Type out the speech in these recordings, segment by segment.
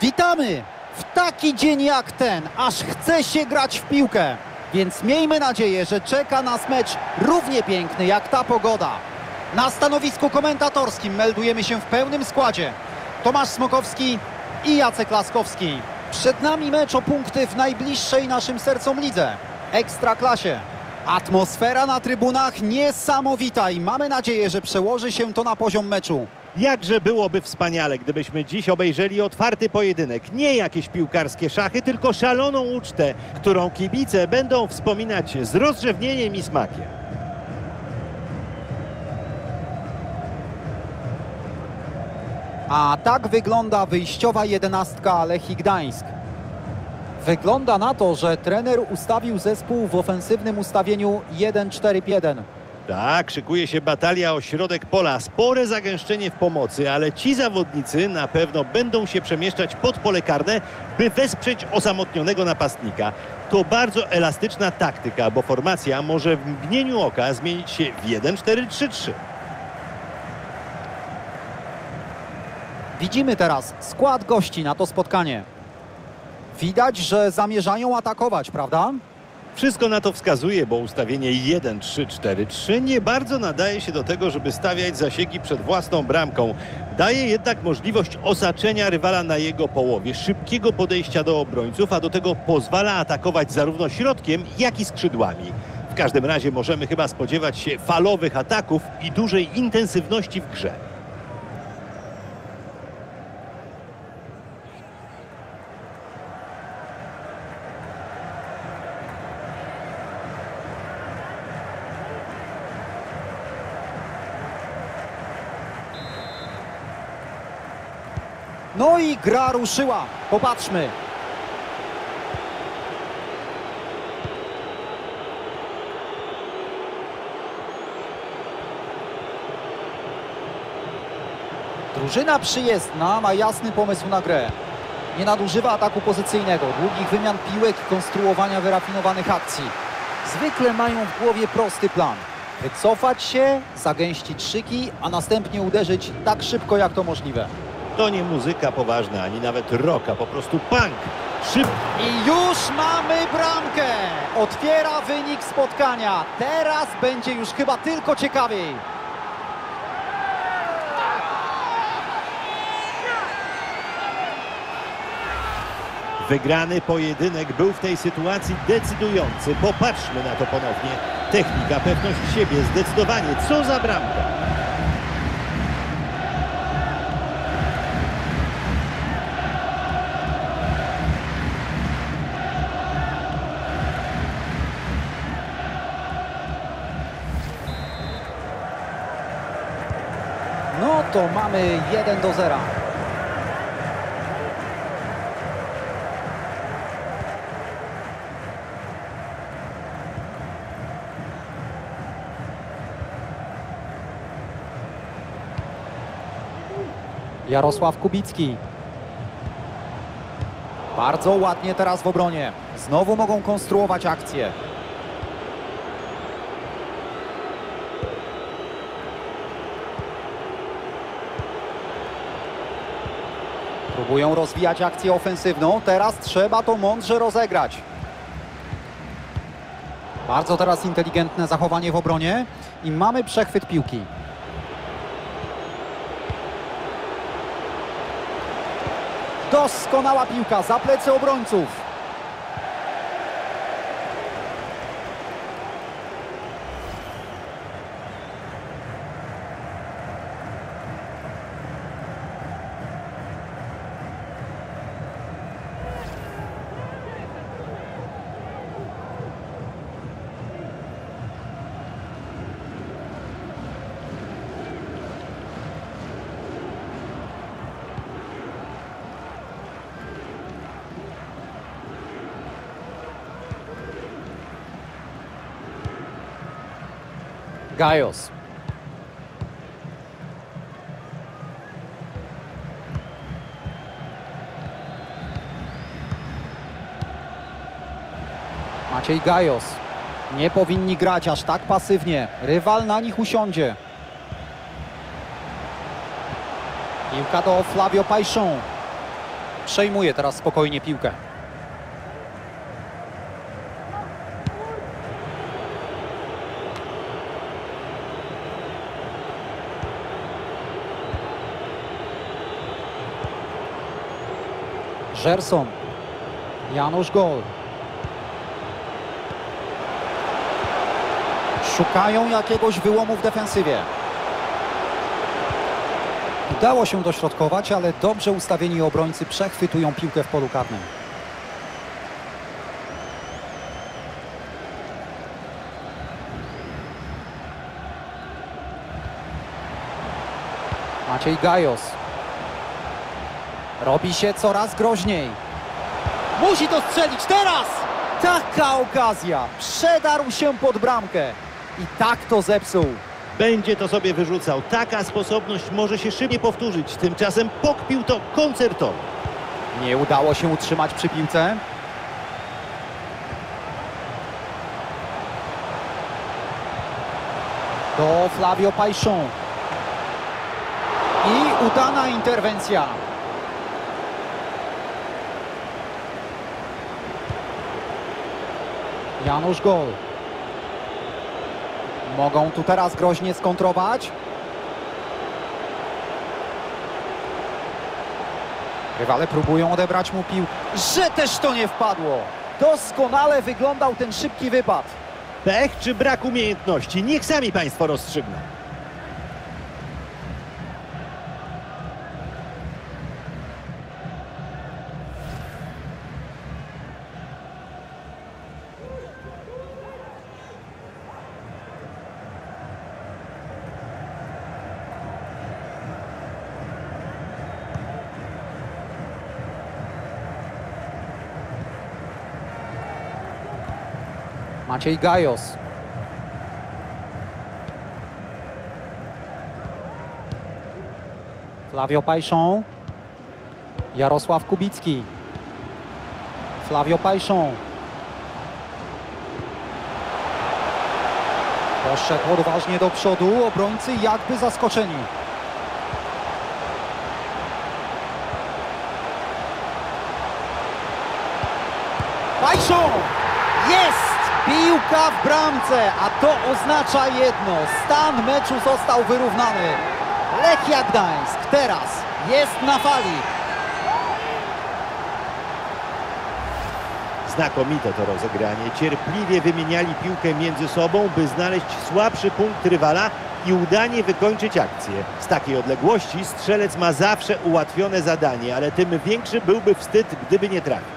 Witamy! W taki dzień jak ten, aż chce się grać w piłkę. Więc miejmy nadzieję, że czeka nas mecz równie piękny jak ta pogoda. Na stanowisku komentatorskim meldujemy się w pełnym składzie. Tomasz Smokowski i Jacek Laskowski. Przed nami mecz o punkty w najbliższej naszym sercom lidze. Ekstraklasie. Atmosfera na trybunach niesamowita i mamy nadzieję, że przełoży się to na poziom meczu. Jakże byłoby wspaniale, gdybyśmy dziś obejrzeli otwarty pojedynek. Nie jakieś piłkarskie szachy, tylko szaloną ucztę, którą kibice będą wspominać z rozrzewnieniem i smakiem. A tak wygląda wyjściowa jedenastka Lechii Gdańsk. Wygląda na to, że trener ustawił zespół w ofensywnym ustawieniu 1-4-1. Tak, szykuje się batalia o środek pola. Spore zagęszczenie w pomocy, ale ci zawodnicy na pewno będą się przemieszczać pod pole karne, by wesprzeć osamotnionego napastnika. To bardzo elastyczna taktyka, bo formacja może w mgnieniu oka zmienić się w 1-4-3-3. Widzimy teraz skład gości na to spotkanie. Widać, że zamierzają atakować, prawda? Wszystko na to wskazuje, bo ustawienie 1-3-4-3 nie bardzo nadaje się do tego, żeby stawiać zasieki przed własną bramką. Daje jednak możliwość osaczenia rywala na jego połowie, szybkiego podejścia do obrońców, a do tego pozwala atakować zarówno środkiem, jak i skrzydłami. W każdym razie możemy chyba spodziewać się falowych ataków i dużej intensywności w grze. No i gra ruszyła. Popatrzmy. Drużyna przyjezdna ma jasny pomysł na grę. Nie nadużywa ataku pozycyjnego, długich wymian piłek konstruowania wyrafinowanych akcji. Zwykle mają w głowie prosty plan. Wycofać się, zagęścić szyki, a następnie uderzyć tak szybko jak to możliwe. To nie muzyka poważna, ani nawet rock, a po prostu punk. Szybko. I już mamy bramkę! Otwiera wynik spotkania. Teraz będzie już chyba tylko ciekawiej. Wygrany pojedynek był w tej sytuacji decydujący. Popatrzmy na to ponownie. Technika, pewność siebie, zdecydowanie. Co za bramka. No to mamy 1 do 0. Jarosław Kubicki. Bardzo ładnie teraz w obronie. Znowu mogą konstruować akcję. Próbują rozwijać akcję ofensywną. Teraz trzeba to mądrze rozegrać. Bardzo teraz inteligentne zachowanie w obronie i mamy przechwyt piłki. Doskonała piłka za plecy obrońców. Gajos. Maciej Gajos. Nie powinni grać aż tak pasywnie. Rywal na nich usiądzie. Piłka do Flavio Pajszą. Przejmuje teraz spokojnie piłkę. Żerson. Janusz Gol. Szukają jakiegoś wyłomu w defensywie. Udało się dośrodkować, ale dobrze ustawieni obrońcy przechwytują piłkę w polu karnym. Maciej Gajos. Robi się coraz groźniej. Musi to strzelić teraz! Taka okazja! Przedarł się pod bramkę i tak to zepsuł. Będzie to sobie wyrzucał. Taka sposobność może się szybciej powtórzyć. Tymczasem pokpił to koncertowo. Nie udało się utrzymać przy piłce. Do Flavio Pajszą. I udana interwencja. Janusz Gol. Mogą tu teraz groźnie skontrować. Rywale próbują odebrać mu piłkę. Że też to nie wpadło. Doskonale wyglądał ten szybki wypad. Pech czy brak umiejętności? Niech sami Państwo rozstrzygną. Maciej Gajos. Flavio Pajszą. Jarosław Kubicki. Flavio Pajszą. Poszedł odważnie do przodu, obrońcy jakby zaskoczeni. Pajszą! Jest! Piłka w bramce, a to oznacza jedno. Stan meczu został wyrównany. Lechia Gdańsk teraz jest na fali. Znakomite to rozegranie. Cierpliwie wymieniali piłkę między sobą, by znaleźć słabszy punkt rywala i udanie wykończyć akcję. Z takiej odległości strzelec ma zawsze ułatwione zadanie, ale tym większy byłby wstyd, gdyby nie trafił.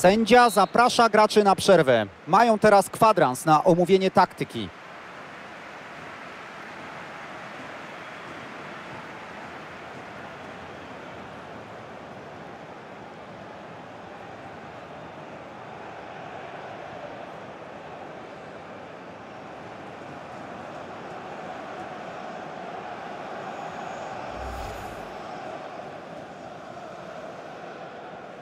Sędzia zaprasza graczy na przerwę. Mają teraz kwadrans na omówienie taktyki.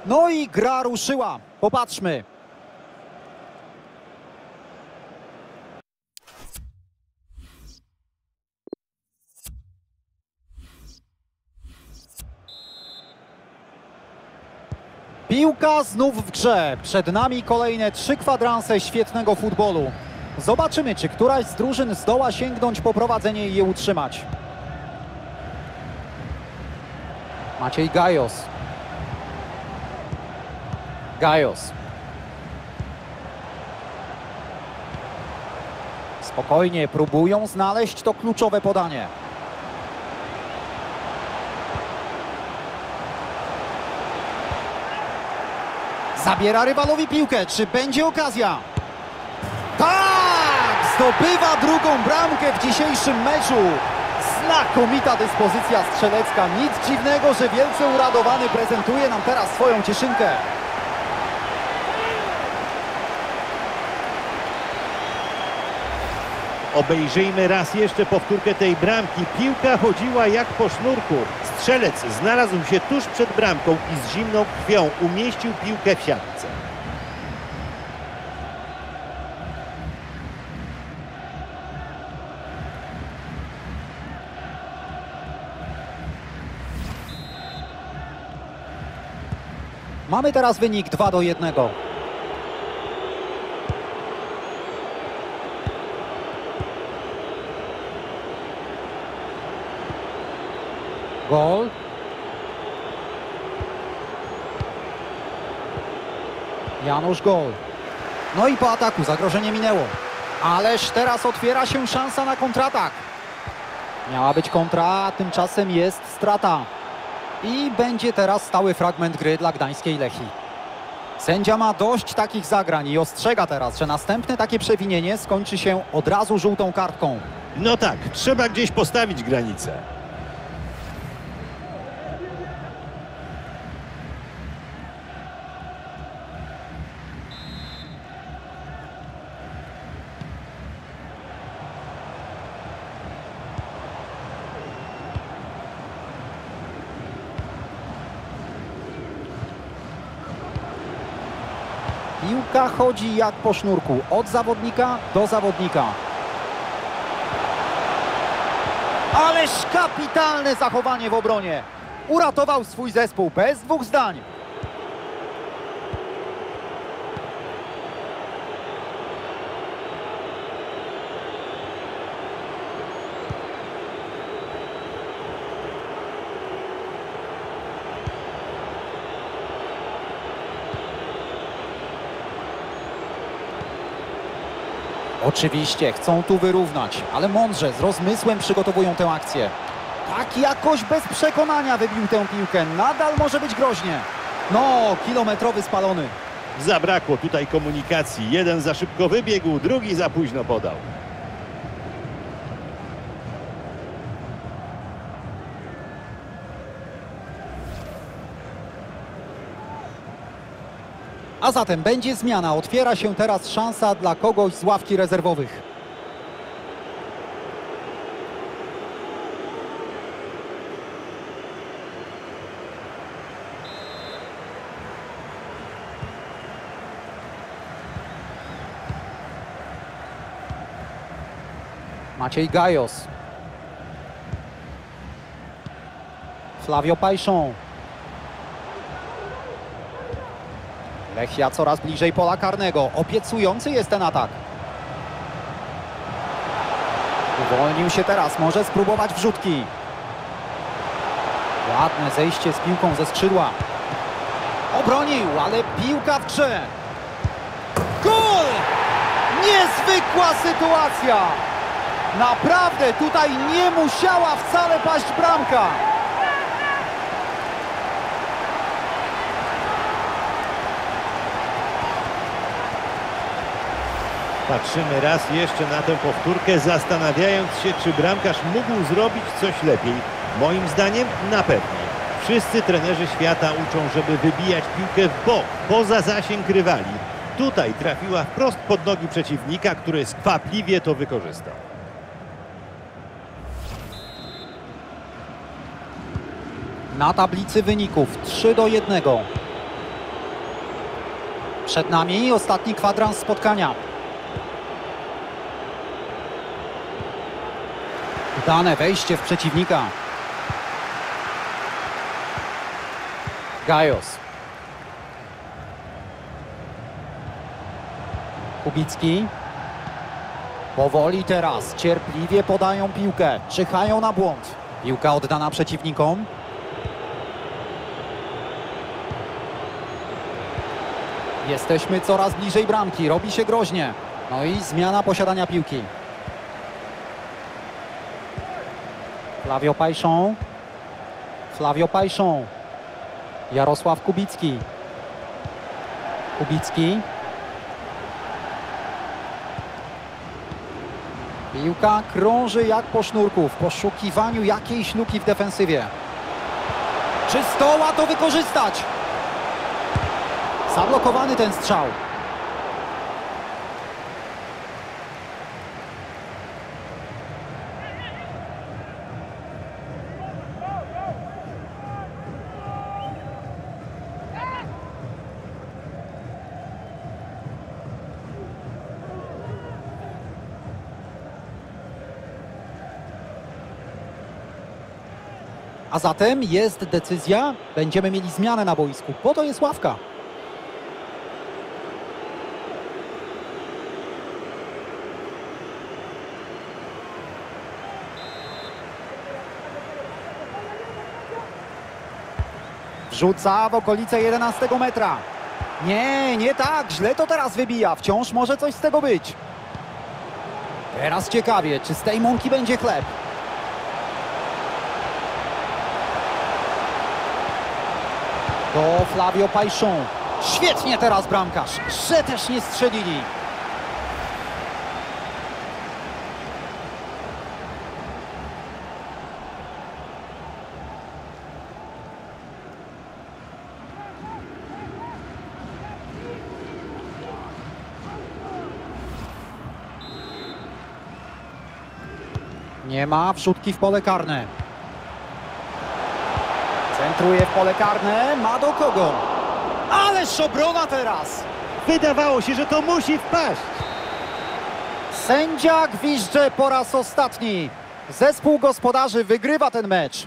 No i gra ruszyła. Popatrzmy. Piłka znów w grze. Przed nami kolejne trzy kwadranse świetnego futbolu. Zobaczymy, czy któraś z drużyn zdoła sięgnąć po prowadzenie i je utrzymać. Maciej Gajos. Gajos. Spokojnie próbują znaleźć to kluczowe podanie. Zabiera rywalowi piłkę. Czy będzie okazja? Tak! Zdobywa drugą bramkę w dzisiejszym meczu. Znakomita dyspozycja strzelecka. Nic dziwnego, że wielce uradowany prezentuje nam teraz swoją cieszynkę. Obejrzyjmy raz jeszcze powtórkę tej bramki. Piłka chodziła jak po sznurku. Strzelec znalazł się tuż przed bramką i z zimną krwią umieścił piłkę w siatce. Mamy teraz wynik 2 do 1. Gol. Janusz Gol. No i po ataku zagrożenie minęło. Ależ teraz otwiera się szansa na kontratak. Miała być kontra, tymczasem jest strata. I będzie teraz stały fragment gry dla gdańskiej Lechii. Sędzia ma dość takich zagrań i ostrzega teraz, że następne takie przewinienie skończy się od razu żółtą kartką. No tak, trzeba gdzieś postawić granicę. Piłka chodzi jak po sznurku, od zawodnika do zawodnika. Ależ kapitalne zachowanie w obronie. Uratował swój zespół bez dwóch zdań. Oczywiście chcą tu wyrównać, ale mądrze, z rozmysłem przygotowują tę akcję. Tak jakoś bez przekonania wybił tę piłkę. Nadal może być groźnie. No, kilometrowy spalony. Zabrakło tutaj komunikacji. Jeden za szybko wybiegł, drugi za późno podał. A zatem będzie zmiana. Otwiera się teraz szansa dla kogoś z ławki rezerwowych. Maciej Gajos. Flavio Pajszą. Lechia coraz bliżej pola karnego. Obiecujący jest ten atak. Uwolnił się teraz, może spróbować wrzutki. Ładne zejście z piłką ze skrzydła. Obronił, ale piłka w grze. Gol! Niezwykła sytuacja! Naprawdę tutaj nie musiała wcale paść bramka. Patrzymy raz jeszcze na tę powtórkę, zastanawiając się, czy bramkarz mógł zrobić coś lepiej. Moim zdaniem na pewno. Wszyscy trenerzy świata uczą, żeby wybijać piłkę w bok, poza zasięg rywali. Tutaj trafiła wprost pod nogi przeciwnika, który skwapliwie to wykorzystał. Na tablicy wyników 3 do 1. Przed nami ostatni kwadrans spotkania. Udane wejście w przeciwnika. Gajos. Kubicki. Powoli teraz, cierpliwie podają piłkę, czyhają na błąd. Piłka oddana przeciwnikom. Jesteśmy coraz bliżej bramki, robi się groźnie. No i zmiana posiadania piłki. Flavio Pajszą. Flavio Pajszą. Jarosław Kubicki. Kubicki. Piłka krąży jak po sznurku w poszukiwaniu jakiejś luki w defensywie. Czy zdoła to wykorzystać? Zablokowany ten strzał. A zatem jest decyzja, będziemy mieli zmianę na boisku. Po to jest ławka. Wrzuca w okolice 11 metra. Nie, nie tak, źle to teraz wybija. Wciąż może coś z tego być. Teraz ciekawie, czy z tej mąki będzie chleb. Do Flavio Pajszą. Świetnie teraz bramkarz, że też nie strzelili. Nie ma wrzutki w pole karne. Centruje w pole karne, ma do kogo? Ależ obrona teraz! Wydawało się, że to musi wpaść. Sędzia gwizdże po raz ostatni. Zespół gospodarzy wygrywa ten mecz.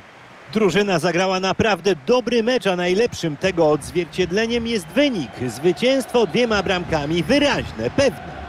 Drużyna zagrała naprawdę dobry mecz, a najlepszym tego odzwierciedleniem jest wynik. Zwycięstwo dwiema bramkami, wyraźne, pewne.